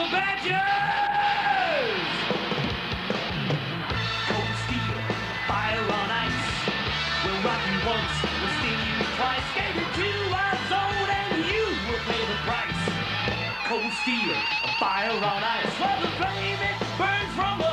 the Badgers! Cold steel, fire on ice. We'll rock you once, we'll sting you twice. Get into our zone and you will pay the price. Cold steel, fire on ice. Well, the flame it burns from the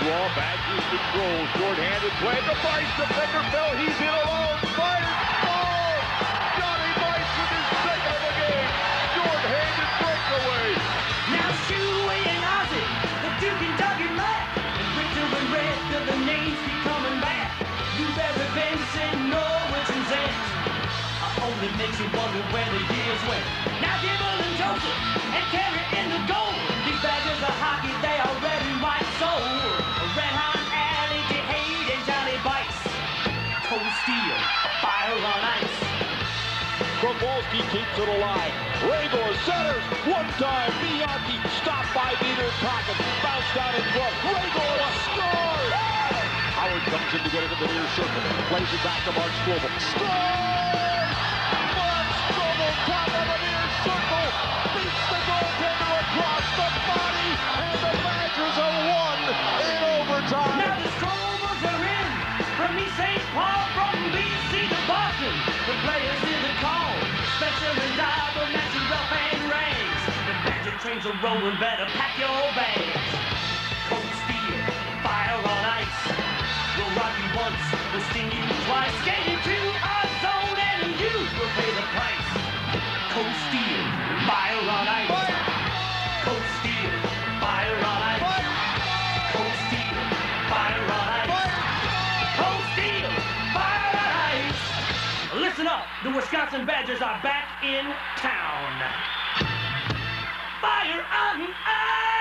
Draw. Badgers control. Short-handed play. The Vice defender fell. He's in alone. Fired. Goal! Johnny with his the. Short-handed breakaway. Now and the Duke and and and the names keep coming back. Norwich and. Uh, only makes you wonder where the years went. Kowalski keeps it alive. Ragor centers. One time. Bianchi stopped by Dieter Cocken. Bounced out in front. Ragor scores. Howard comes in to get it in the near circle. Plays it back to Mark Strobel. Scores! Mark Strobel, top of the near circle. Beats the goaltender across the body. And the Badgers have won in overtime. Now the Strobels are in from East St. Paul, from BC trains are rolling, better pack your bags. Cold steel, fire on ice. We'll rock you once, we'll sting you twice. Get into our zone and you will pay the price. Cold steel, fire on ice. Cold steel, fire on ice. Cold steel, fire on ice. Cold steel, fire on ice. Listen up, the Wisconsin Badgers are back in town. Fire on.